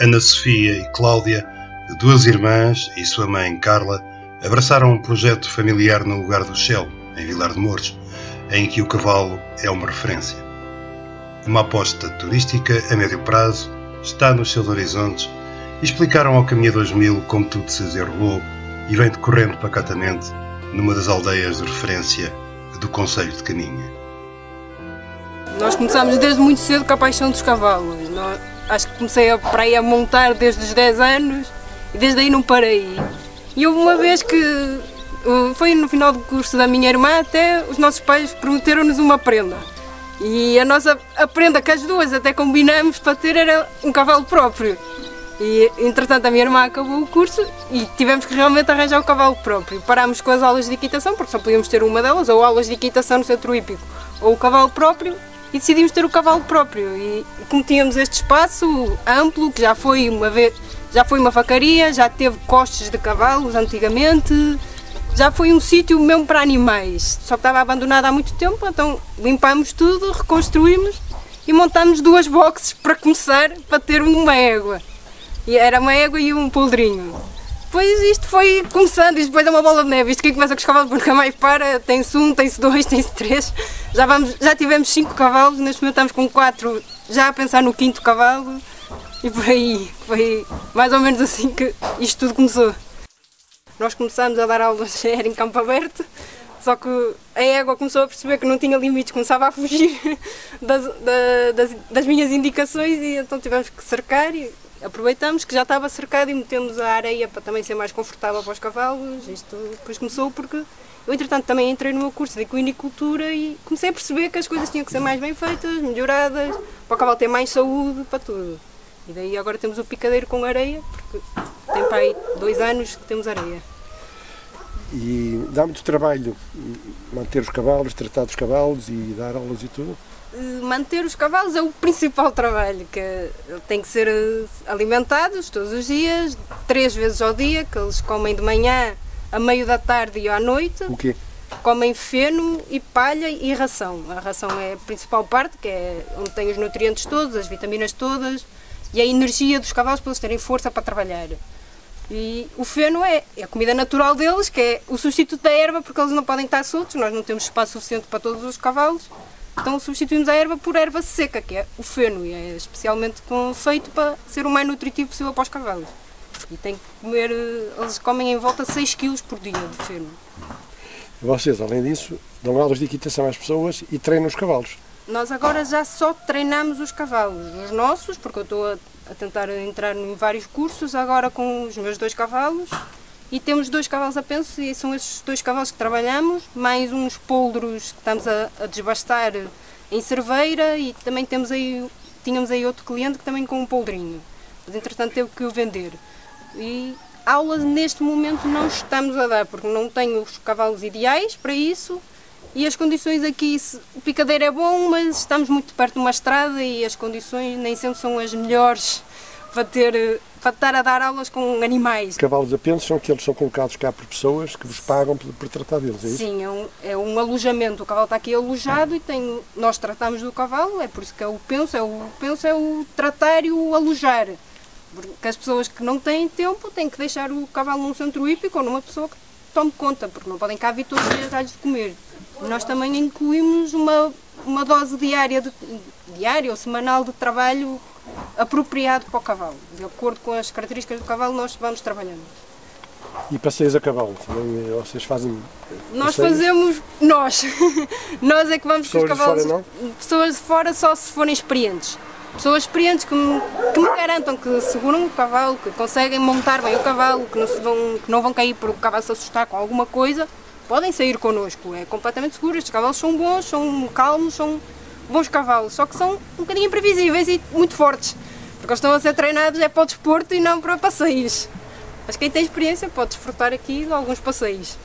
Ana Sofia e Cláudia, duas irmãs e sua mãe Carla, abraçaram um projeto familiar no lugar do Shell, em Vilar de Mouros, em que o cavalo é uma referência. Uma aposta turística a médio prazo está nos seus horizontes e explicaram ao Caminho 2000 como tudo se desenrolou e vem decorrendo pacatamente numa das aldeias de referência do Conselho de Caminha. Nós começámos desde muito cedo com a paixão dos cavalos. Nós, acho que comecei a, para aí a montar desde os 10 anos e desde aí não parei. E houve uma vez que foi no final do curso da minha irmã, até os nossos pais prometeram-nos uma prenda. E a nossa a prenda que as duas até combinamos para ter era um cavalo próprio. E entretanto a minha irmã acabou o curso e tivemos que realmente arranjar um cavalo próprio. Parámos com as aulas de equitação, porque só podíamos ter uma delas, ou aulas de equitação no centro hípico, ou o cavalo próprio, e decidimos ter o cavalo próprio. E como tínhamos este espaço amplo, que já foi uma vez, já foi uma vacaria, já teve costes de cavalos antigamente, já foi um sítio mesmo para animais, só que estava abandonado há muito tempo, então limpámos tudo, reconstruímos e montámos duas boxes para começar, para ter uma égua. E era uma égua e um poldrinho. Depois isto foi começando, isto depois é uma bola de neve. Isto quem começa com os cavalos nunca mais para, tem-se um, tem-se dois, tem-se três. Já, vamos, já tivemos cinco cavalos, neste momento estamos com quatro, já a pensar no quinto cavalo. E por aí, foi mais ou menos assim que isto tudo começou. Nós começámos a dar aulas era em campo aberto, só que a égua começou a perceber que não tinha limites, começava a fugir das, das, das minhas indicações e então tivemos que cercar e aproveitamos que já estava cercado e metemos a areia para também ser mais confortável para os cavalos. Isto depois começou porque eu, entretanto, também entrei no meu curso de equinicultura e comecei a perceber que as coisas tinham que ser mais bem feitas, melhoradas, para o cavalo ter mais saúde, para tudo. E daí agora temos o picadeiro com areia, porque tem para aí dois anos que temos areia. E dá muito trabalho manter os cavalos, tratar dos cavalos e dar aulas e tudo? Eh, manter os cavalos é o principal trabalho, que têm que ser eh, alimentados todos os dias, três vezes ao dia, que eles comem de manhã, a meio da tarde e à noite. O quê? Comem feno e palha e ração. A ração é a principal parte, que é onde tem os nutrientes todos, as vitaminas todas e a energia dos cavalos para eles terem força para trabalhar. E o feno é, é a comida natural deles, que é o substituto da erva, porque eles não podem estar soltos, nós não temos espaço suficiente para todos os cavalos. Então substituímos a erva por erva seca, que é o feno, e é especialmente feito para ser o mais nutritivo possível para os cavalos. E tem que comer, eles comem em volta 6 kg por dia de feno. Vocês, além disso, dão aulas de equitação às pessoas e treinam os cavalos? Nós agora já só treinamos os cavalos, os nossos, porque eu estou a a tentar entrar em vários cursos, agora com os meus dois cavalos. E temos dois cavalos a penso, e são esses dois cavalos que trabalhamos, mais uns poldros que estamos a, a desbastar em cerveira e também temos aí, tínhamos aí outro cliente que também com um poldrinho. Mas entretanto teve que o vender. E aulas neste momento não estamos a dar, porque não tenho os cavalos ideais para isso e as condições aqui, o picadeiro é bom, mas estamos muito perto de uma estrada e as condições nem sempre são as melhores para ter para estar a dar aulas com animais. Cavalos apenas são aqueles que são colocados cá por pessoas que vos pagam por, por tratar deles, é isso? Sim, é um, é um alojamento. O cavalo está aqui alojado e tem, nós tratamos do cavalo, é por isso que é o penso, é o penso é o tratar e o alojar. Porque as pessoas que não têm tempo têm que deixar o cavalo num centro hípico ou numa pessoa que tome conta, porque não podem cá vir todos os dias dar-lhes de comer. Nós também incluímos uma, uma dose diária, de, diária ou semanal de trabalho apropriado para o cavalo. De acordo com as características do cavalo, nós vamos trabalhando. E passeios a cavalo? Também vocês fazem. Nós fazemos. Nós. nós é que vamos Pessoas com os cavalos. De fora, não? Pessoas de fora só se forem experientes. Pessoas experientes que me, que me garantam que seguram o cavalo, que conseguem montar bem o cavalo, que não, vão, que não vão cair por o cavalo se assustar com alguma coisa podem sair connosco, é completamente seguro. Estes cavalos são bons, são calmos, são bons cavalos, só que são um bocadinho imprevisíveis e muito fortes, porque eles estão a ser treinados é para o desporto e não para passeios. Mas quem tem experiência pode desfrutar aqui de alguns passeios.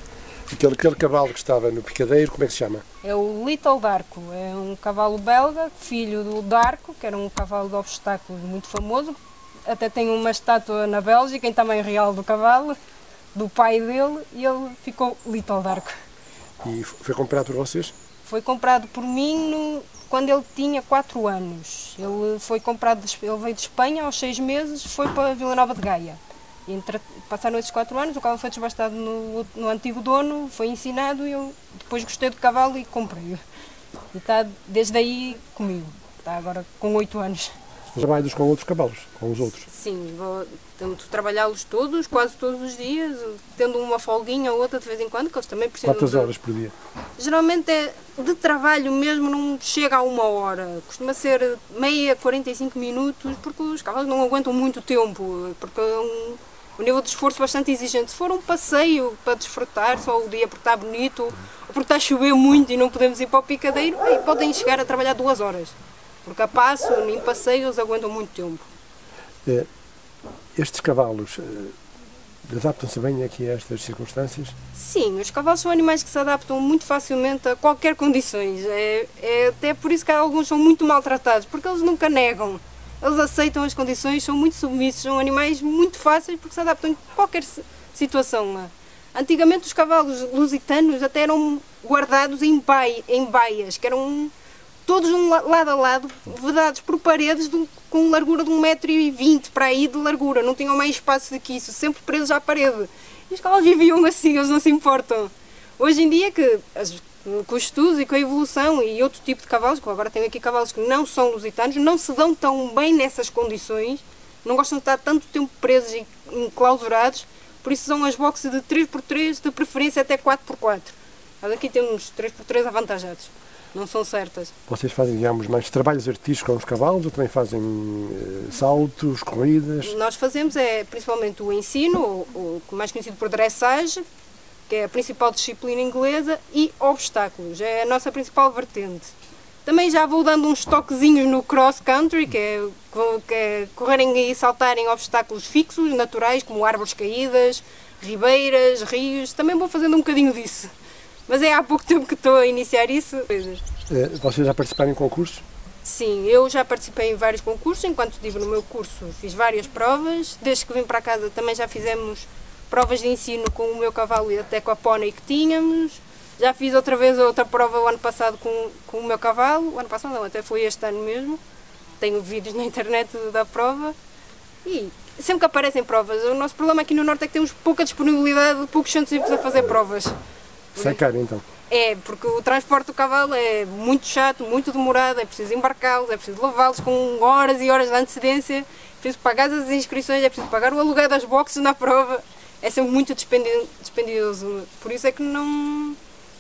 Aquele, aquele cavalo que estava no picadeiro, como é que se chama? É o Little Darko, é um cavalo belga, filho do Darko, que era um cavalo de obstáculos muito famoso. Até tem uma estátua na Bélgica, em tamanho real do cavalo do pai dele e ele ficou Little Dark. E foi comprado por vocês? Foi comprado por mim no, quando ele tinha 4 anos. Ele foi comprado, ele veio de Espanha aos 6 meses, foi para Vila Nova de Gaia. Entre, passaram esses 4 anos, o cavalo foi desbastado no, no antigo dono, foi ensinado e eu depois gostei do cavalo e comprei-o. E está desde aí comigo. Está agora com 8 anos. Trabalhas com outros cavalos, com os outros? Sim, vou, tento trabalhá-los todos, quase todos os dias, tendo uma folguinha ou outra de vez em quando, que eles também precisam. Quantas de... horas por dia? Geralmente é de trabalho mesmo, não chega a uma hora. Costuma ser meia, 45 minutos, porque os cavalos não aguentam muito tempo, porque é um, um nível de esforço bastante exigente. Se for um passeio para desfrutar só o dia porque está bonito, ou porque está a chover muito e não podemos ir para o picadeiro, aí podem chegar a trabalhar duas horas. Porque a passo, em passeios, aguentam muito tempo. É, estes cavalos eh, adaptam-se bem aqui a estas circunstâncias? Sim, os cavalos são animais que se adaptam muito facilmente a qualquer condições. É, é até por isso que alguns são muito maltratados, porque eles nunca negam. Eles aceitam as condições, são muito submissos, são animais muito fáceis porque se adaptam a qualquer situação. Antigamente os cavalos lusitanos até eram guardados em, baia, em baias, que eram todos um lado a lado, vedados por paredes de, com largura de 1,20m para aí de largura, não tinham mais espaço do que isso, sempre presos à parede. E os cavalos viviam assim, eles não se importam. Hoje em dia, que com os estudos e com a evolução e outro tipo de cavalos, que agora tenho aqui cavalos que não são lusitanos, não se dão tão bem nessas condições, não gostam de estar tanto tempo presos e enclausurados, por isso são as boxes de 3x3, de preferência até 4x4. Aqui temos 3x3 avantajados não são certas. Vocês fazem, digamos, mais trabalhos artísticos com os cavalos ou também fazem uh, saltos, corridas? Nós fazemos é principalmente o ensino, o, o mais conhecido por dressage, que é a principal disciplina inglesa, e obstáculos, é a nossa principal vertente. Também já vou dando uns toquezinhos no cross country, que é, que é correrem e saltarem obstáculos fixos, naturais, como árvores caídas, ribeiras, rios. Também vou fazendo um bocadinho disso. Mas é há pouco tempo que estou a iniciar isso. É, vocês já participaram em concursos? Sim, eu já participei em vários concursos, enquanto estive no meu curso fiz várias provas. Desde que vim para casa também já fizemos provas de ensino com o meu cavalo e até com a pônei que tínhamos. Já fiz outra vez outra prova o ano passado com, com o meu cavalo. O ano passado não, até foi este ano mesmo. Tenho vídeos na internet da prova. E sempre que aparecem provas, o nosso problema aqui no Norte é que temos pouca disponibilidade, poucos científicos a fazer provas. Sai caro então? É, porque o transporte do cavalo é muito chato, muito demorado, é preciso embarcá-los, é preciso levá-los com horas e horas de antecedência, é preciso pagar as inscrições, é preciso pagar o aluguel das boxes na prova, é sempre muito dispendioso. Por isso é que não,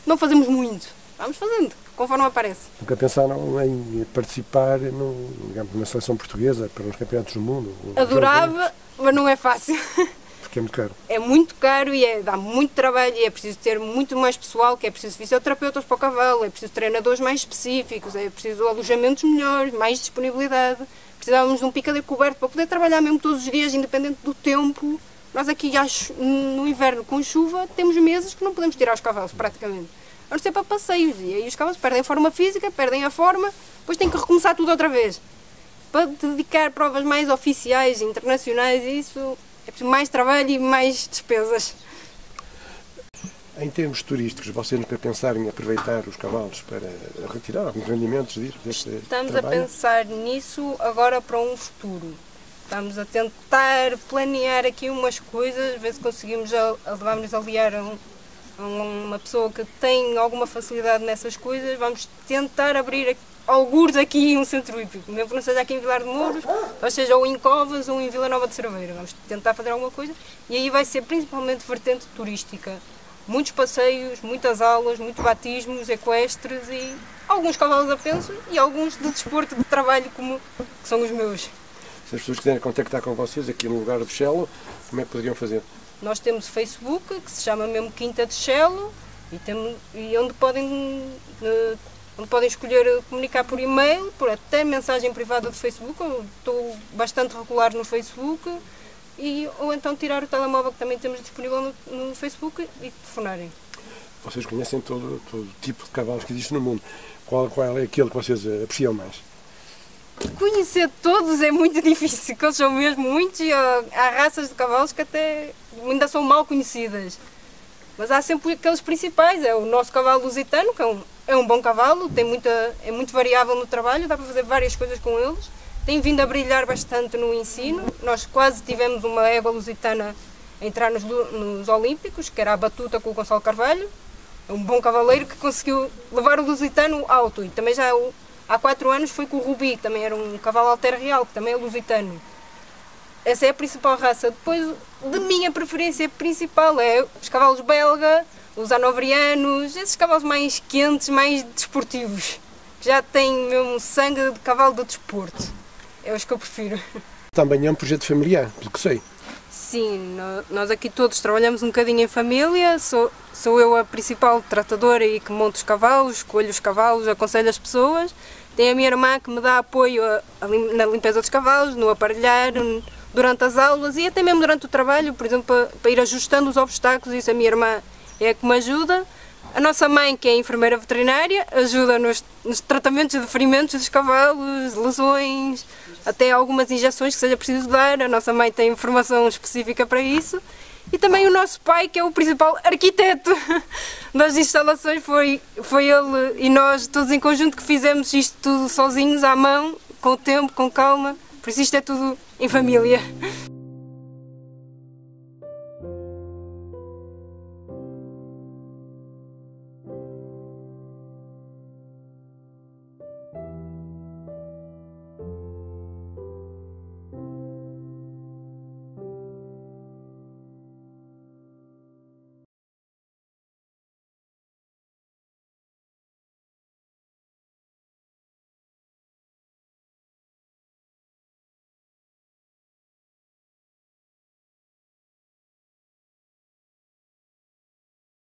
não fazemos muito. Vamos fazendo, conforme aparece. Nunca pensaram em participar digamos, na seleção portuguesa para os campeonatos do mundo? Adorava, mas não é fácil. que é muito caro. É muito caro e é, dá muito trabalho e é preciso ter muito mais pessoal, que é preciso fisioterapeutas para o cavalo, é preciso treinadores mais específicos, é preciso alojamentos melhores, mais disponibilidade. Precisávamos de um picadeiro coberto para poder trabalhar mesmo todos os dias, independente do tempo. Nós aqui no inverno com chuva temos meses que não podemos tirar os cavalos praticamente. A não ser para passeios e aí os cavalos perdem forma física, perdem a forma, depois têm que recomeçar tudo outra vez. Para dedicar provas mais oficiais, internacionais, isso é preciso mais trabalho e mais despesas. Em termos turísticos, vocês nunca pensaram em aproveitar os cavalos para retirar alguns rendimentos deste Estamos trabalho? a pensar nisso agora para um futuro. Estamos a tentar planear aqui umas coisas, ver se conseguimos levar-nos a aliar a, um, a uma pessoa que tem alguma facilidade nessas coisas. Vamos tentar abrir aqui algures aqui um centro hípico, mesmo que não seja aqui em Vilar de Mouros, ou seja, ou em Covas ou em Vila Nova de Cerveira. Vamos tentar fazer alguma coisa e aí vai ser principalmente vertente turística. Muitos passeios, muitas aulas, muitos batismos, equestres e alguns cavalos a penso e alguns de desporto de trabalho como que são os meus. Se as pessoas quiserem contactar com vocês aqui no lugar do Chelo, como é que poderiam fazer? Nós temos Facebook, que se chama mesmo Quinta de Chelo, e, temos, e onde podem uh, onde podem escolher comunicar por e-mail, por até mensagem privada do Facebook, estou bastante regular no Facebook, e, ou então tirar o telemóvel que também temos disponível no, no Facebook e telefonarem. Vocês conhecem todo, todo tipo de cavalos que existe no mundo. Qual, qual é aquele que vocês apreciam mais? Conhecer todos é muito difícil, porque eles são mesmo muitos e há raças de cavalos que até ainda são mal conhecidas. Mas há sempre aqueles principais, é o nosso cavalo lusitano, que é um, é um bom cavalo, tem muita, é muito variável no trabalho, dá para fazer várias coisas com eles. Tem vindo a brilhar bastante no ensino. Nós quase tivemos uma égua lusitana a entrar nos, nos Olímpicos, que era a batuta com o Gonçalo Carvalho. É um bom cavaleiro que conseguiu levar o lusitano alto. E também já há quatro anos foi com o Rubi, que também era um cavalo alter real, que também é lusitano. Essa é a principal raça. Depois, de minha preferência principal, é os cavalos belga, os anovrianos, esses cavalos mais quentes, mais desportivos, que já têm mesmo sangue de cavalo de desporto. É os que eu prefiro. Também é um projeto familiar, pelo que sei. Sim, nós aqui todos trabalhamos um bocadinho em família. Sou, sou eu a principal tratadora e que monto os cavalos, escolho os cavalos, aconselho as pessoas. Tenho a minha irmã que me dá apoio a, a, na limpeza dos cavalos, no aparelhar, durante as aulas e até mesmo durante o trabalho, por exemplo, para, para ir ajustando os obstáculos. Isso a minha irmã é que me ajuda. A nossa mãe, que é enfermeira veterinária, ajuda nos, nos tratamentos de ferimentos dos cavalos, lesões, até algumas injeções que seja preciso dar. A nossa mãe tem formação específica para isso. E também o nosso pai, que é o principal arquiteto das instalações, foi, foi ele e nós, todos em conjunto, que fizemos isto tudo sozinhos, à mão, com o tempo, com calma. Por isso isto é tudo em família.